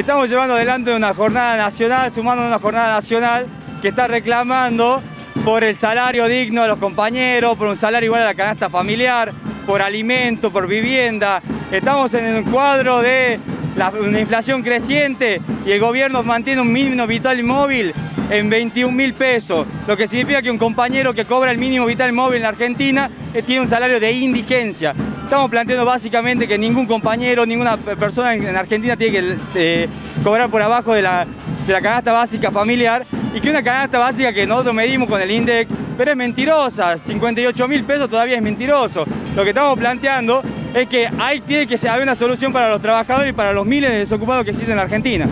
estamos llevando adelante una jornada nacional, sumando una jornada nacional que está reclamando por el salario digno de los compañeros, por un salario igual a la canasta familiar, por alimento, por vivienda. Estamos en un cuadro de una inflación creciente y el gobierno mantiene un mínimo vital móvil en 21 mil pesos, lo que significa que un compañero que cobra el mínimo vital móvil en la Argentina eh, tiene un salario de indigencia. Estamos planteando básicamente que ningún compañero, ninguna persona en Argentina tiene que eh, cobrar por abajo de la, canasta básica familiar y que una canasta básica que nosotros medimos con el INDEC, pero es mentirosa, 58 mil pesos todavía es mentiroso. Lo que estamos planteando es que hay, tiene que haber una solución para los trabajadores y para los miles de desocupados que existen en la Argentina.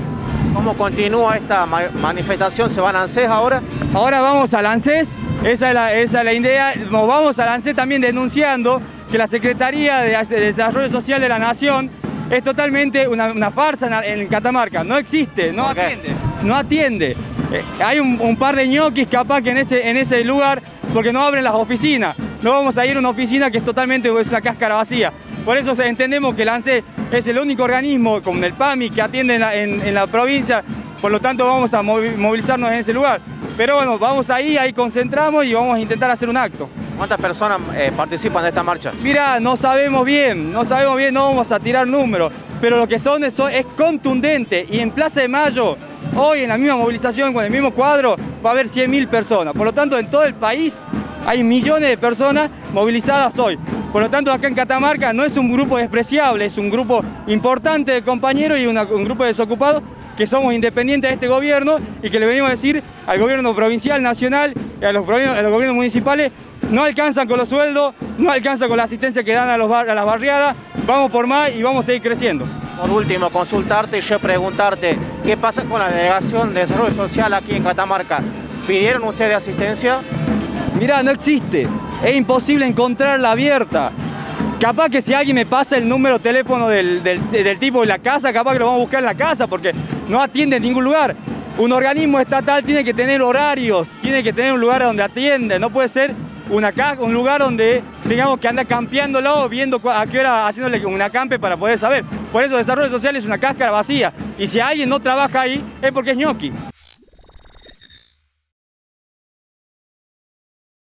¿Cómo continúa esta manifestación? ¿Se van a ANSES ahora? Ahora vamos al ANSES, esa es la, esa es la idea. Vamos al ANSES también denunciando que la Secretaría de Desarrollo Social de la Nación es totalmente una, farsa en, Catamarca. No existe, no atiende. No atiende. Eh, hay un, par de ñoquis capaz que en ese, en ese lugar, porque no abren las oficinas. No vamos a ir a una oficina que es totalmente es una cáscara vacía. Por eso entendemos que el ANSE es el único organismo, como el PAMI, que atiende en la, provincia. Por lo tanto, vamos a movilizarnos en ese lugar. Pero bueno, vamos ahí, ahí concentramos y vamos a intentar hacer un acto. ¿Cuántas personas eh, participan de esta marcha? Mira, no sabemos bien, no sabemos bien, no vamos a tirar números, pero lo que son es, es contundente y en Plaza de Mayo, hoy en la misma movilización, con el mismo cuadro, va a haber 100.000 personas. Por lo tanto, en todo el país hay millones de personas movilizadas hoy. Por lo tanto, acá en Catamarca no es un grupo despreciable, es un grupo importante de compañeros y un grupo de desocupados que somos independientes de este gobierno y que le venimos a decir al gobierno provincial, nacional y a los, a los gobiernos municipales no alcanzan con los sueldos, no alcanzan con la asistencia que dan a, los a las barriadas, vamos por más y vamos a seguir creciendo. Por último, consultarte y yo preguntarte, ¿qué pasa con la Delegación de Desarrollo Social aquí en Catamarca? ¿Pidieron ustedes asistencia? Mirá, no existe, es imposible encontrarla abierta. Capaz que si alguien me pasa el número de teléfono del, del tipo de la casa, capaz que lo vamos a buscar en la casa porque no atiende en ningún lugar. Un organismo estatal tiene que tener horarios, tiene que tener un lugar donde atiende, no puede ser una un lugar donde tengamos que andar campeándolo, viendo a qué hora haciéndole un acampe para poder saber. Por eso desarrollo social es una cáscara vacía. Y si alguien no trabaja ahí es porque es ñoqui.